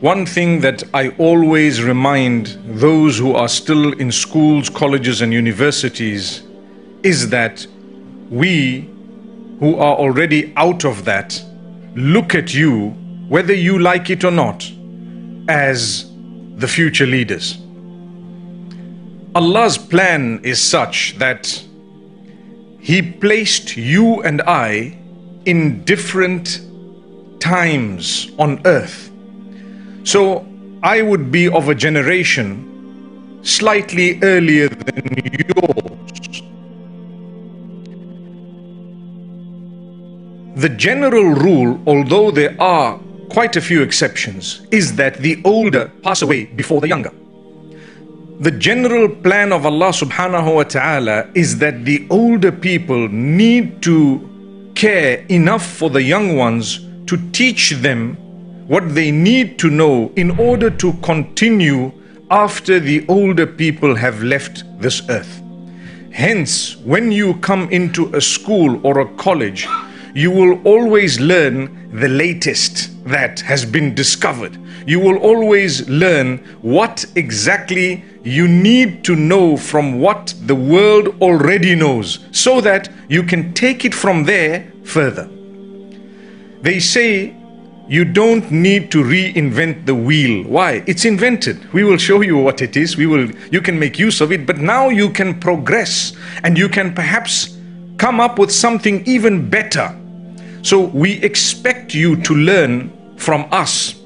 One thing that I always remind those who are still in schools, colleges, and universities is that we who are already out of that look at you, whether you like it or not, as the future leaders. Allah's plan is such that He placed you and I in different times on earth so I would be of a generation slightly earlier than yours. The general rule, although there are quite a few exceptions, is that the older pass away before the younger. The general plan of Allah subhanahu wa ta'ala is that the older people need to care enough for the young ones to teach them what they need to know in order to continue after the older people have left this earth. Hence, when you come into a school or a college, you will always learn the latest that has been discovered. You will always learn what exactly you need to know from what the world already knows so that you can take it from there further. They say you don't need to reinvent the wheel. Why? It's invented. We will show you what it is. We will you can make use of it, but now you can progress and you can perhaps come up with something even better. So we expect you to learn from us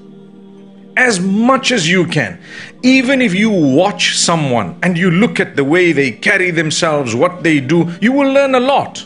as much as you can. Even if you watch someone and you look at the way they carry themselves, what they do, you will learn a lot.